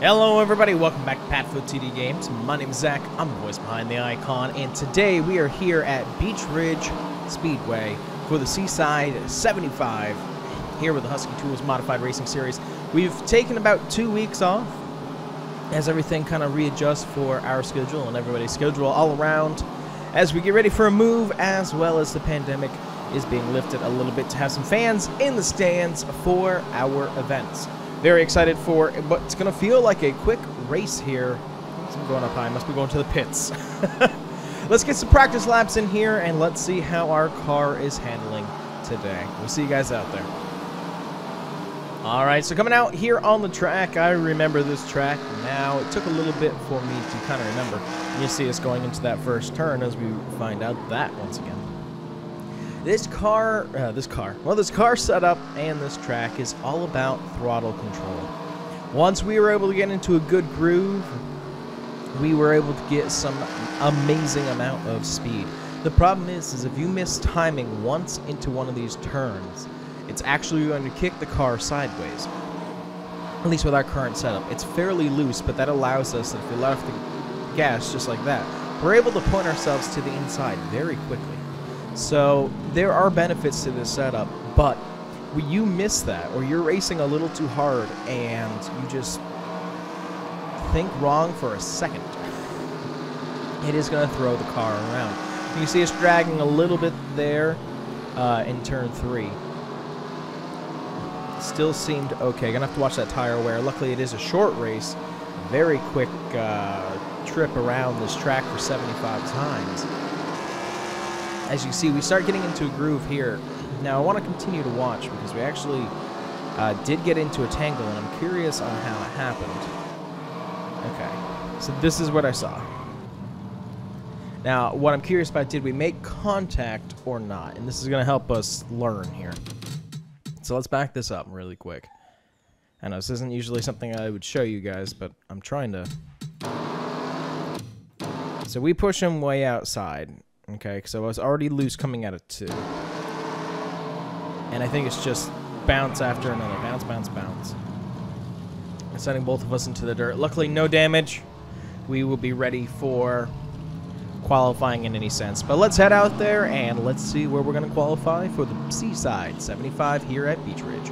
Hello everybody, welcome back to Padfoot TD Games. My name is Zach, I'm the voice behind the icon, and today we are here at Beech Ridge Speedway for the Seaside 75, here with the Husky Tools Modified Racing Series. We've taken about two weeks off as everything kind of readjusts for our schedule and everybody's schedule all around as we get ready for a move as well as the pandemic is being lifted a little bit to have some fans in the stands for our events. Very excited for but it's going to feel like a quick race here. I'm going up high. Must be going to the pits. let's get some practice laps in here and let's see how our car is handling today. We'll see you guys out there. All right, so coming out here on the track, I remember this track now. It took a little bit for me to kind of remember. You see us going into that first turn as we find out that once again. This car, uh, this car, well, this car setup and this track is all about throttle control. Once we were able to get into a good groove, we were able to get some amazing amount of speed. The problem is, is if you miss timing once into one of these turns, it's actually going to kick the car sideways. At least with our current setup. It's fairly loose, but that allows us, if we let off the gas just like that, we're able to point ourselves to the inside very quickly. So there are benefits to this setup, but you miss that or you're racing a little too hard and you just think wrong for a second, it is going to throw the car around. You see us dragging a little bit there uh, in turn three. Still seemed okay. Gonna have to watch that tire wear. Luckily, it is a short race. Very quick uh, trip around this track for 75 times as you see, we start getting into a groove here. Now, I want to continue to watch because we actually uh, did get into a tangle, and I'm curious on how it happened. Okay, so this is what I saw. Now, what I'm curious about, did we make contact or not? And this is going to help us learn here. So let's back this up really quick. I know this isn't usually something I would show you guys, but I'm trying to... So we push him way outside, Okay, so I was already loose coming out of two. And I think it's just bounce after another. Bounce, bounce, bounce. Sending both of us into the dirt. Luckily, no damage. We will be ready for qualifying in any sense. But let's head out there and let's see where we're going to qualify for the Seaside 75 here at Beech Ridge.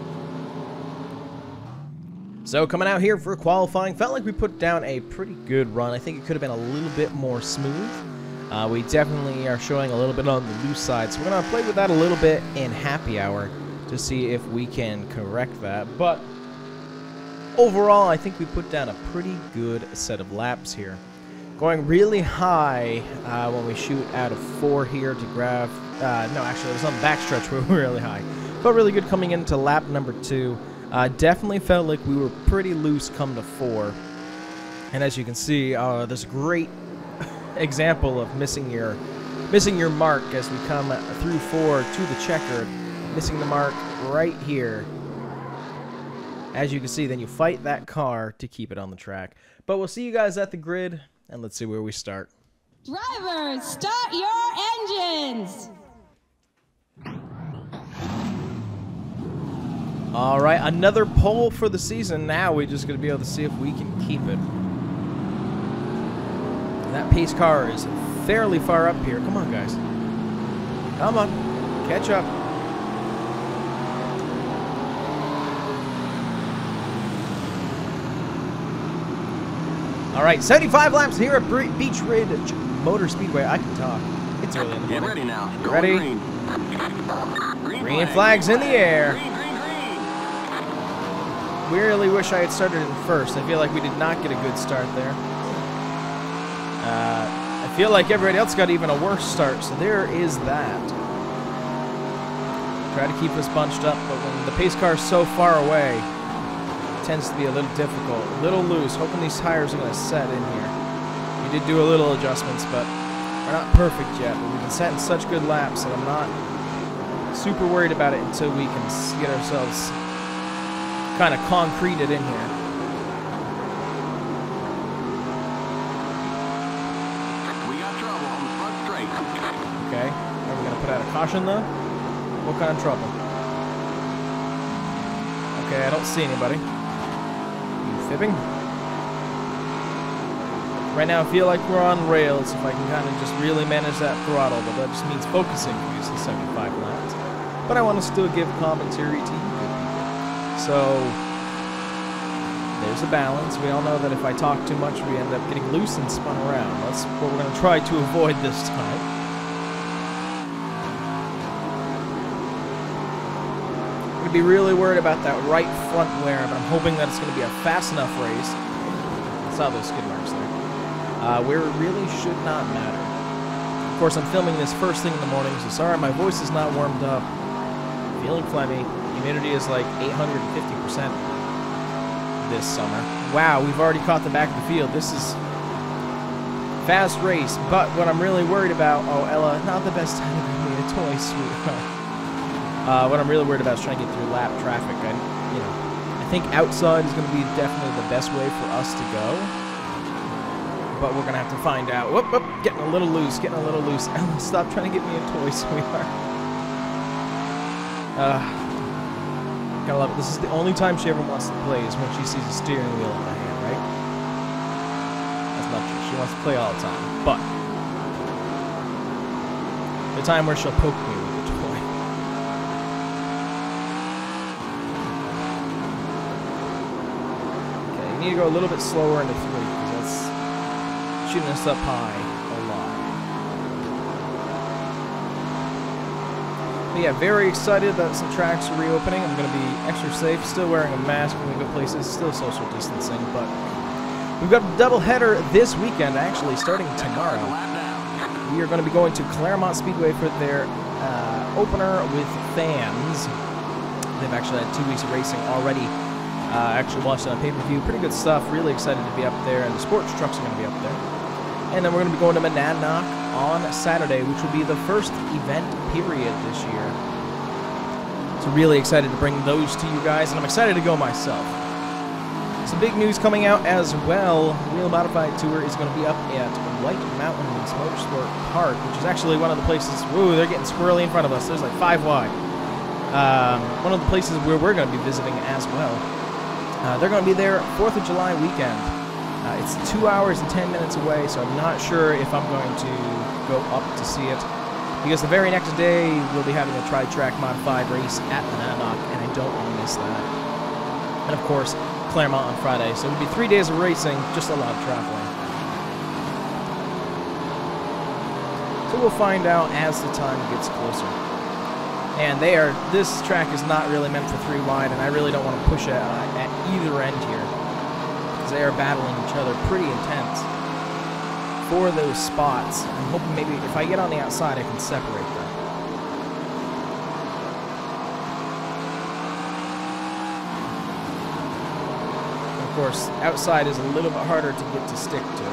So coming out here for qualifying, felt like we put down a pretty good run. I think it could have been a little bit more smooth. Uh, we definitely are showing a little bit on the loose side, so we're going to play with that a little bit in happy hour to see if we can correct that. But overall, I think we put down a pretty good set of laps here. Going really high uh, when we shoot out of four here to grab... Uh, no, actually, it was on the backstretch we were really high. Felt really good coming into lap number two. Uh, definitely felt like we were pretty loose come to four. And as you can see, uh, there's great example of missing your missing your mark as we come through four to the checker, missing the mark right here. As you can see, then you fight that car to keep it on the track. But we'll see you guys at the grid, and let's see where we start. Drivers, start your engines! All right, another pole for the season. Now we're just going to be able to see if we can keep it. That pace car is fairly far up here. Come on, guys. Come on. Catch up. All right, 75 laps here at Beech Ridge Motor Speedway. I can talk. It's early in the morning. Get ready now. Get ready. Green. Green, Green flag. flags in the air. Green, green, green. Really wish I had started in first. I feel like we did not get a good start there. Uh, I feel like everybody else got even a worse start, so there is that. Try to keep us bunched up, but when the pace car is so far away, it tends to be a little difficult, a little loose. Hoping these tires are going to set in here. We did do a little adjustments, but we're not perfect yet. But we've been setting such good laps that I'm not super worried about it until we can get ourselves kind of concreted in here. We got trouble on the front straight. Okay. Are we going though? What kind of trouble? Okay, I don't see anybody. You fibbing? Right now, I feel like we're on rails if I can kind of just really manage that throttle, but that just means focusing for these 75 laps. But I want to still give commentary to you. So, there's a balance. We all know that if I talk too much, we end up getting loose and spun around. That's what we're going to try to avoid this time. Be really worried about that right front wear, but I'm hoping that it's going to be a fast enough race. Saw those skid marks there. Uh, where it really should not matter. Of course, I'm filming this first thing in the morning, so sorry my voice is not warmed up. Feeling phlegmy. Humidity is like 850% this summer. Wow, we've already caught the back of the field. This is fast race, but what I'm really worried about, oh Ella, not the best time to me a toy, sweetheart. Uh, what I'm really worried about is trying to get through lap traffic. I, you know, I think outside is going to be definitely the best way for us to go. But we're going to have to find out. Whoop, whoop, getting a little loose, getting a little loose. Ella, stop trying to get me a toy, sweetheart. Uh, gotta love it. This is the only time she ever wants to play is when she sees a steering wheel in my hand, right? That's not true. She wants to play all the time. But the time where she'll poke me with the toy. Okay, you need to go a little bit slower into three because that's shooting us up high a lot. But yeah, very excited that some tracks are reopening. I'm going to be extra safe, still wearing a mask when we go places, still social distancing, but we've got a double header this weekend, actually, starting tomorrow. We are going to be going to Claremont Speedway for their uh, opener with fans. They've actually had two weeks of racing already. Uh, actually watched it on pay-per-view. Pretty good stuff. Really excited to be up there, and the sports trucks are going to be up there. And then we're going to be going to Monadnock on Saturday, which will be the first event period this year. So really excited to bring those to you guys, and I'm excited to go myself. Some big news coming out as well. Whelen Modified Tour is going to be up at White Mountains Motorsport Park, which is actually one of the places. Whoa, they're getting squirrely in front of us. There's like five wide. Um, one of the places where we're going to be visiting as well. Uh, they're going to be there 4th of July weekend. Uh, it's two hours and 10 minutes away, so I'm not sure if I'm going to go up to see it. Because the very next day, we'll be having a tri-track modified race at the Monadnock, and I don't want to miss that. And of course, Claremont on Friday. So it'll be three days of racing, just a lot of traveling. So we'll find out as the time gets closer. And they are, this track is not really meant for three wide, and I really don't want to push it either end here. Because they are battling each other pretty intense for those spots. I'm hoping maybe if I get on the outside, I can separate them. Of course, outside is a little bit harder to get to stick to.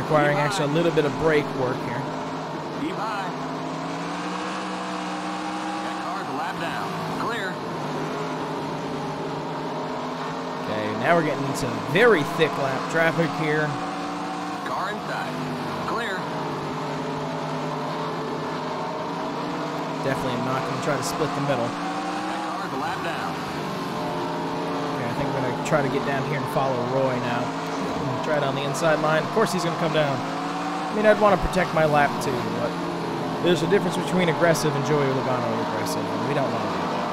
Requiring actually a little bit of brake work here. Keep high. That down. Clear. Okay, now we're getting into very thick lap traffic here. Car inside. Clear. Definitely am not going to try to split the middle. That car's a lap down. Okay, I think we're going to try to get down here and follow Roy now. Try it on the inside line. Of course he's going to come down. I mean, I'd want to protect my lap too, but there's a difference between aggressive and Joey Logano aggressive, and we don't want to do that.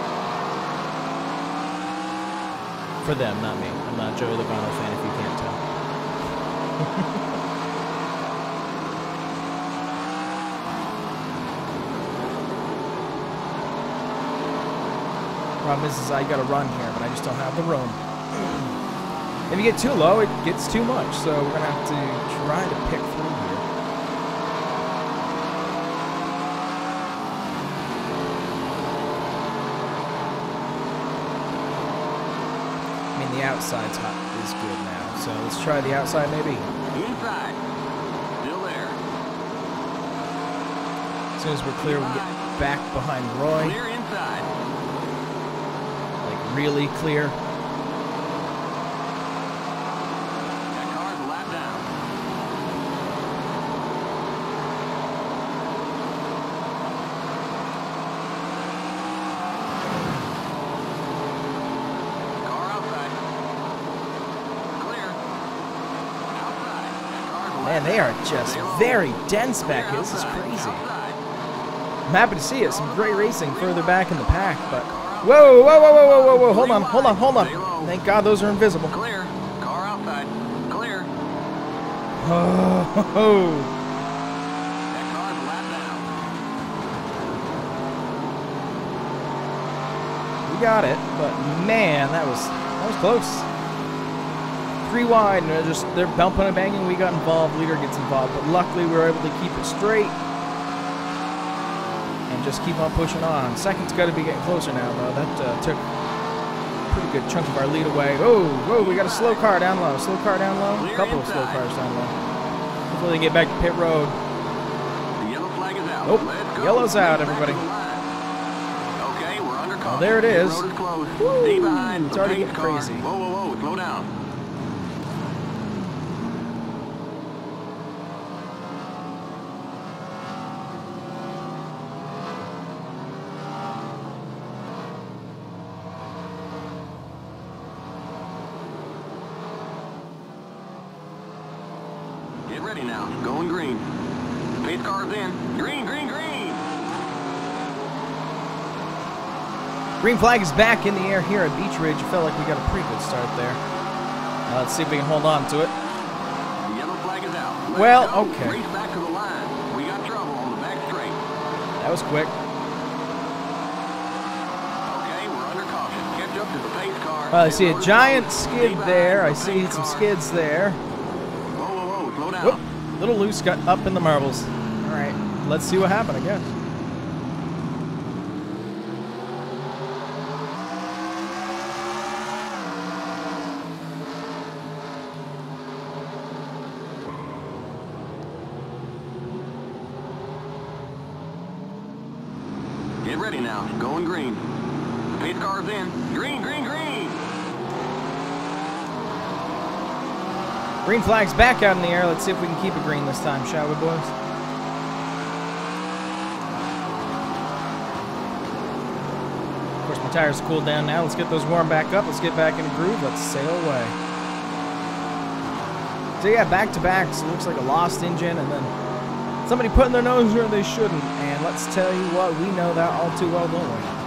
For them, not me. I'm not a Joey Logano fan if you can't tell. Problem is, is I got to run here, but I just don't have the room. If you get too low, it gets too much, so we're gonna have to try to pick through here. I mean, the outside's hot is good now, so let's try the outside maybe. Inside. Still there. As soon as we're clear, we get back behind Roy, Clear inside. like really clear. That car's a lap down. Car outside. Man, they are just very dense back here. This is crazy. I'm happy to see it. Some great racing further back in the pack, but whoa, whoa, whoa, whoa, whoa, whoa, whoa! Hold on, hold on, hold on. Thank God those are invisible. Clear. Car outside. Clear. Oh, That car's a lap down. we got it, but man, that was that was close. Three wide, and they're just they're bumping and banging. We got involved. Leader gets involved, but luckily we were able to keep it straight and just keep on pushing on. Second's got to be getting closer now, though. That uh, took a pretty good chunk of our lead away. Oh, whoa, we got a slow car down low. Slow car down low. A couple of slow cars down low. Hopefully they get back to pit road. The yellow flag is out. Nope. Yellow's out, everybody. Okay, we're under caution. there it is. Woo, it's already getting crazy. Whoa, whoa, whoa! Slow down. Get ready now. Going green. Pace car's in. Green, green, green. Green flag is back in the air here at Beech Ridge. It felt like we got a pretty good start there. Now let's see if we can hold on to it. The yellow flag is out. Let's Well, go. okay. Race back to the line. We got trouble on the back straight. That was quick. Okay, we're under caution. Catch up to the pace car. Well, I see a giant skid there. I see some skids there. Whoa, whoa, whoa! Slow down. Whoop, little loose got up in the marbles. All right, let's see what happened, I guess. Get ready now. Going green. Pace car's in. Green, green, green. Green flag's back out in the air. Let's see if we can keep it green this time, shall we, boys? Of course, my tires cooled down now. Let's get those warm back up. Let's get back in groove. Let's sail away. So yeah, back to back. So looks like a lost engine, and then somebody putting their nose where they shouldn't. Let's tell you what, we know that all too well, don't we?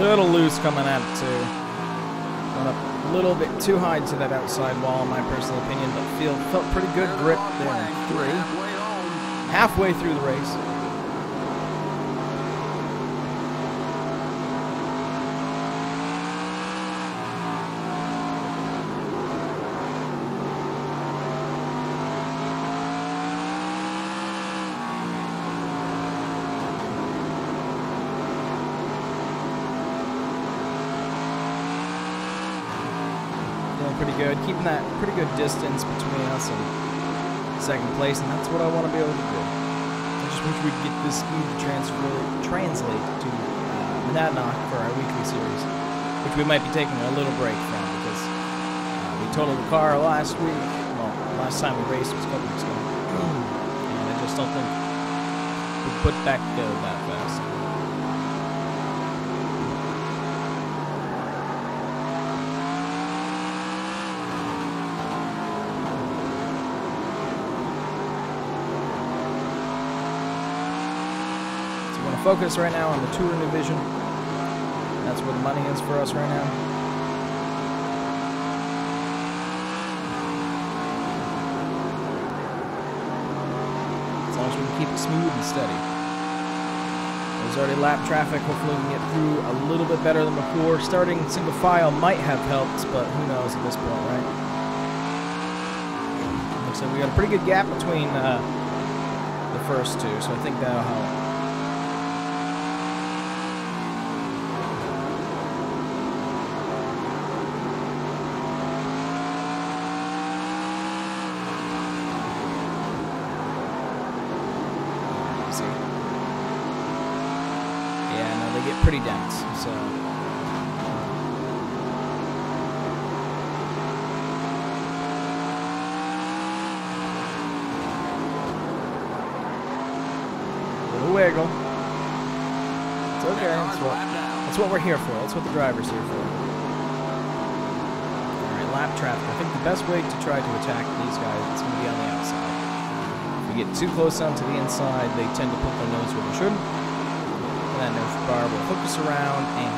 Little loose coming at it too. Went up a little bit too high to that outside wall, in my personal opinion, but feel felt pretty good grip there three. Halfway through the race. Pretty good. Keeping that pretty good distance between us and second place, and that's what I want to be able to do. I just wish we could get this speed to transfer, translate to uh, Monadnock for our weekly series, which we might be taking a little break from because uh, we totaled the car last week. Well, last time we raced was a couple weeks ago, and I just don't think we put back together that fast. So we're going to focus right now on the touring division. That's where the money is for us right now. As long as we can keep it smooth and steady. There's already lap traffic. Hopefully we can get through a little bit better than before. Starting single file might have helped, but who knows at this point, right? Looks like we got a pretty good gap between uh, the first two, so I think that'll help. See? Yeah, no, they get pretty dense, so. Little wiggle. It's okay. That's what, that's what we're here for. That's what the driver's here for. Alright, lap traffic. I think the best way to try to attack these guys is going to be on the outside. If we get too close onto the inside, they tend to put their nose where they shouldn't. And that nose bar will hook us around, and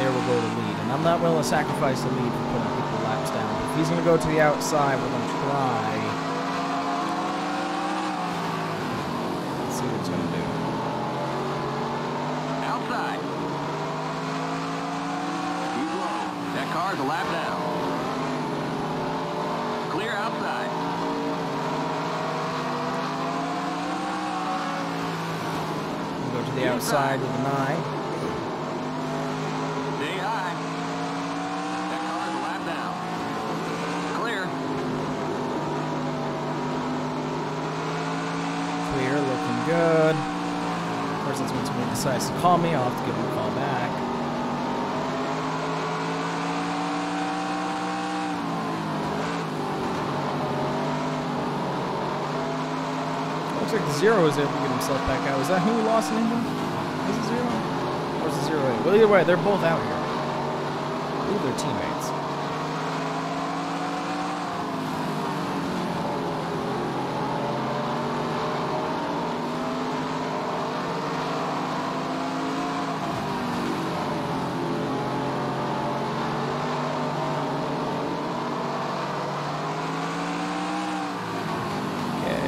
there will go the lead. And I'm not willing to sacrifice the lead for putting people laps down. If he's going to go to the outside, we're going to try. Let's see what he's going to do. Outside. Keep low. That car's a lap down. Clear outside. We'll go to the outside with a eye. Stay high. That car's lap down. Clear. Clear, looking good. Of course, that's when someone decides to call me. I'll have to give him a call back. Looks like the zero is able to get himself back out. Is that who we lost in engine? Is it zero? Or is it zero eight? Well, either way, they're both out here. Believe they're teammates. Okay.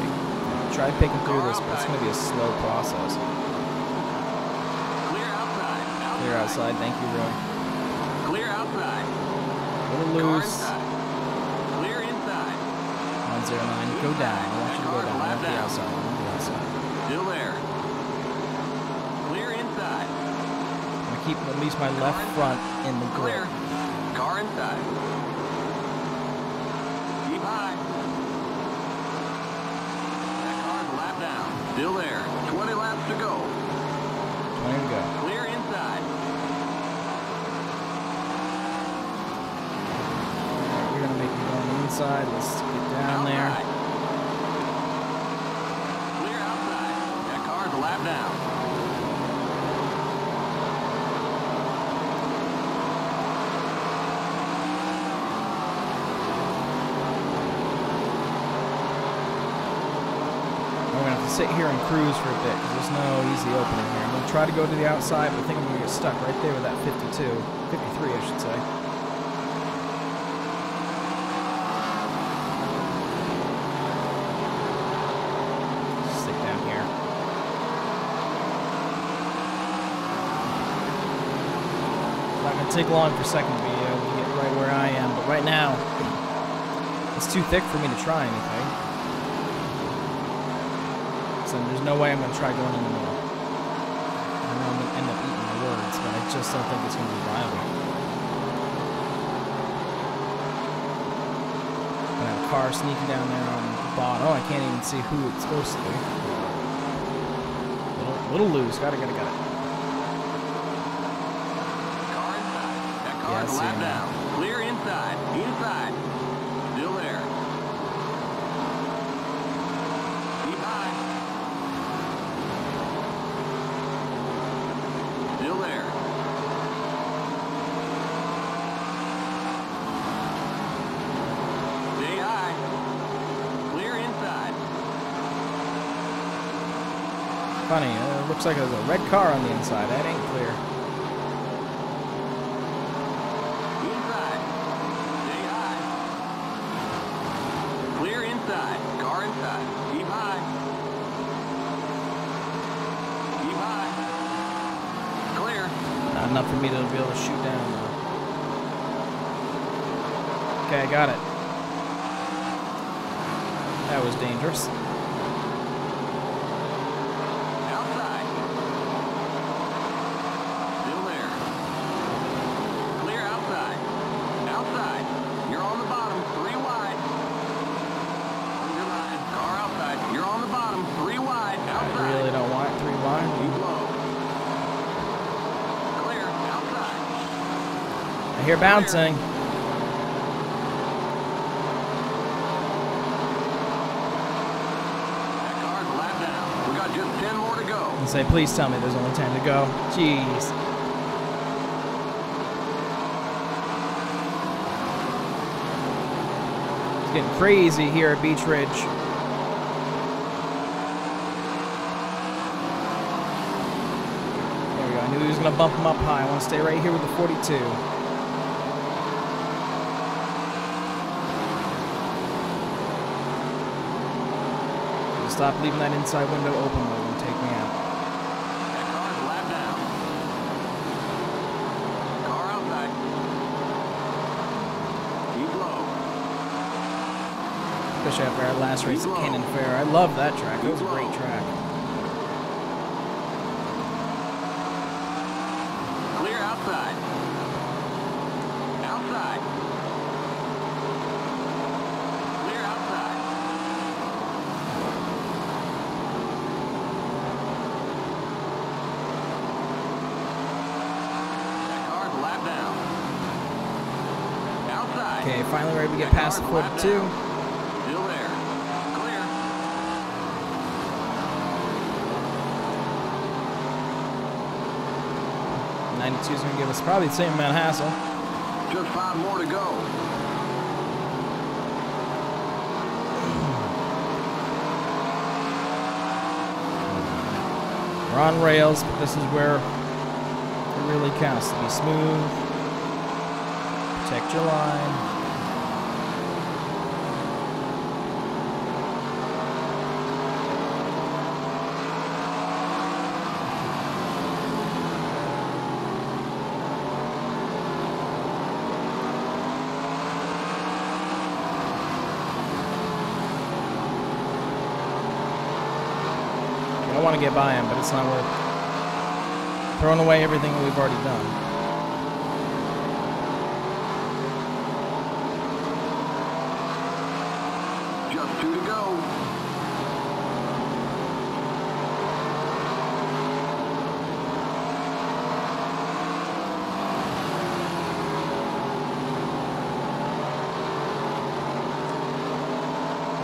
Try picking through this, but it's going to be a slow process. Clear outside. Clear outside. Thank you, Roy. Clear outside. A little loose. Clear inside. 109. Go down. I want you to go down. Not the outside. Not the outside. Still there. Clear inside. I'm going to keep at least my left front in the grip. Clear. Car inside. Keep high. That car's a lap down. Still there. 20 laps to go. 20 to go. Clear inside. You're going to make me on. Let's get down there. Outside. Clear outside. That car's a lap down. I'm going to have to sit here and cruise for a bit because there's no easy opening here. I'm going to try to go to the outside, but I think I'm going to get stuck right there with that 52. 53, I should say. Stick down here. To take long for second to be able to get right where I am, but right now, it's too thick for me to try anything. So there's no way I'm going to try going in the middle. I know I'm going to end up eating my words, but I just don't think it's going to be viable. I have a car sneaking down there on the bottom. Oh, I can't even see who it's supposed to be. Little, little loose. Got it, got it, got it. Car inside. That Yeah, I car's a see lap down. Clear inside. Inside. Still there. Keep high. Still there. Stay high. Clear inside. Funny, uh, looks like there's a red car on the inside. That ain't clear. Inside. Stay high. Clear inside. Car inside. Keep high. Keep high. Clear. Not enough for me to be able to shoot down. Okay, I got it. That was dangerous. Outside. Still there. Clear outside. Outside. You're on the bottom. Three wide. On your line. Car outside. You're on the bottom. Three wide. I Outside. really don't want three wide. Keep low. Clear. Outside. I hear bouncing. That car's a lap down. We got just 10 more to go. gonna say, please tell me there's only 10 to go. Jeez. It's getting crazy here at Beech Ridge. There we go. I knew he was gonna bump him up high. I want to stay right here with the 42. Stop leaving that inside window open. They're gonna take me out. Especially after our last race at Canaan Fair. I love that track. It was a great track. Clear outside. That car's a lap down. Outside. Finally ready to get past the car's a 42. down. Still there. Clear. Ninety-two is going to give us probably the same amount of hassle. Just five more to go. We're on rails, but this is where it really counts to be smooth. Protect your line. I want to get by him, but it's not worth throwing away everything that we've already done. Just two to go.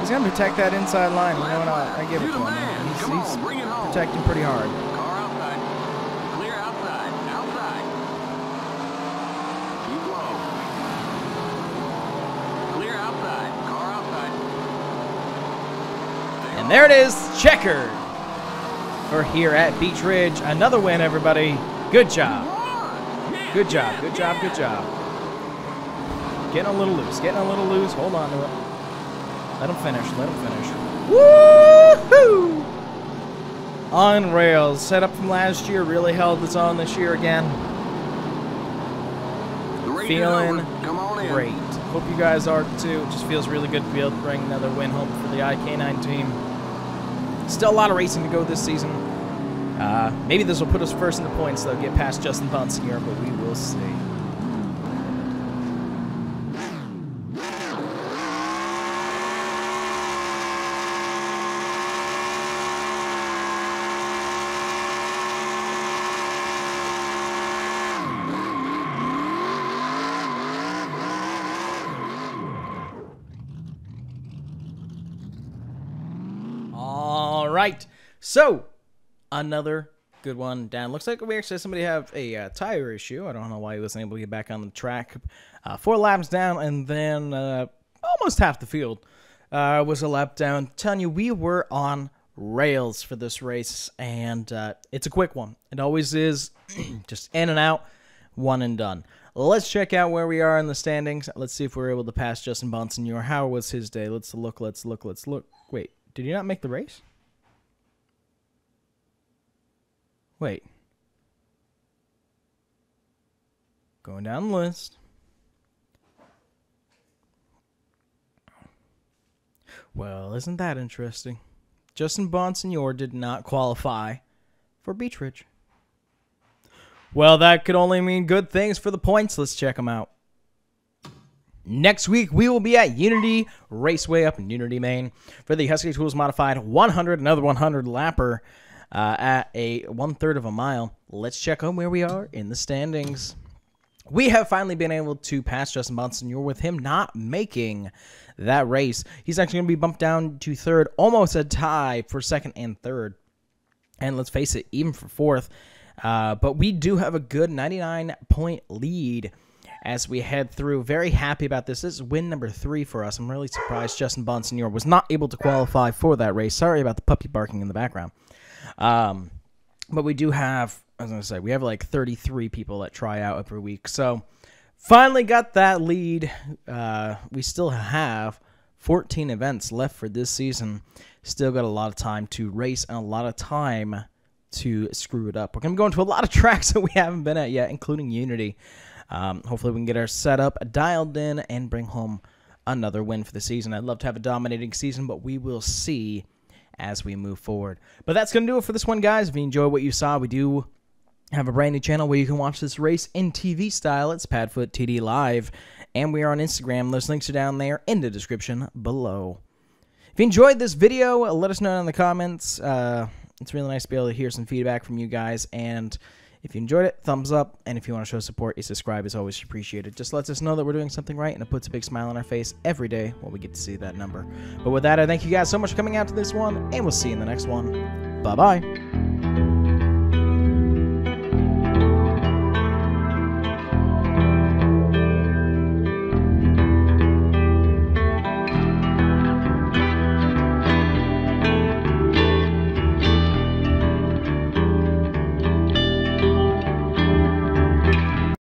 He's going to protect that inside line. You know what? I, I give it to him. He's, he's on, bring it home. protecting pretty hard. Car outside. Clear outside. Outside. Clear outside. Car outside. And there it is, checkered. For here at Beech Ridge, another win, everybody. Good job. Good job. Good job. Good job. Getting a little loose. Getting a little loose. Hold on to it. Let him finish. Let him finish. Woohoo! On rails. Set up from last year. Really held its own this year again. The race is Feeling. Come on in. great. Hope you guys are too. It just feels really good to be able to bring another win home for the IK9 team. Still a lot of racing to go this season. Uh, maybe this will put us first in the points, though, get past Justin Bonsignore, but we will see. All right. So, another good one down. Looks like we actually somebody have a uh, tire issue. I don't know why he wasn't able to get back on the track. Uh, four laps down, and then uh, almost half the field uh, was a lap down. telling you, we were on rails for this race, and uh, it's a quick one. It always is. Just in and out, one and done. Let's check out where we are in the standings. Let's see if we're able to pass Justin Bonsignore. How was his day? Let's look. Let's look. Let's look. Wait, did he not make the race? Wait. Going down the list. Well, isn't that interesting? Justin Bonsignore did not qualify for Beech Ridge. Well, that could only mean good things for the points. Let's check them out. Next week, we will be at Unity Raceway up in Unity, Maine for the Husky Tools Modified 100, another 100 lapper uh, at a one third of a mile. Let's check on where we are in the standings. We have finally been able to pass Justin Bonsignore with him not making that race. He's actually going to be bumped down to third, almost a tie for second and third. and let's face it, even for fourth. Uh, but we do have a good 99 point lead as we head through. Very happy about this. This is win number three for us. I'm really surprised Justin Bonsignore was not able to qualify for that race. Sorry about the puppy barking in the background. Um, but we do have, as I was going to say, we have like 33 people that try out every week. So finally got that lead. Uh, we still have 14 events left for this season. Still got a lot of time to race and a lot of time to screw it up. We're going to go into a lot of tracks that we haven't been at yet, including Unity. Um, hopefully, we can get our setup dialed in and bring home another win for the season. I'd love to have a dominating season, but we will see as we move forward. But that's going to do it for this one, guys. If you enjoy what you saw, we do have a brand new channel where you can watch this race in TV style. It's Padfoot TD Live, and we are on Instagram. Those links are down there in the description below. If you enjoyed this video, let us know in the comments. Uh, it's really nice to be able to hear some feedback from you guys, and if you enjoyed it, thumbs up. And if you want to show support, a subscribe is always appreciated. Just lets us know that we're doing something right, and it puts a big smile on our face every day when we get to see that number. But with that, I thank you guys so much for coming out to this one, and we'll see you in the next one. Bye bye.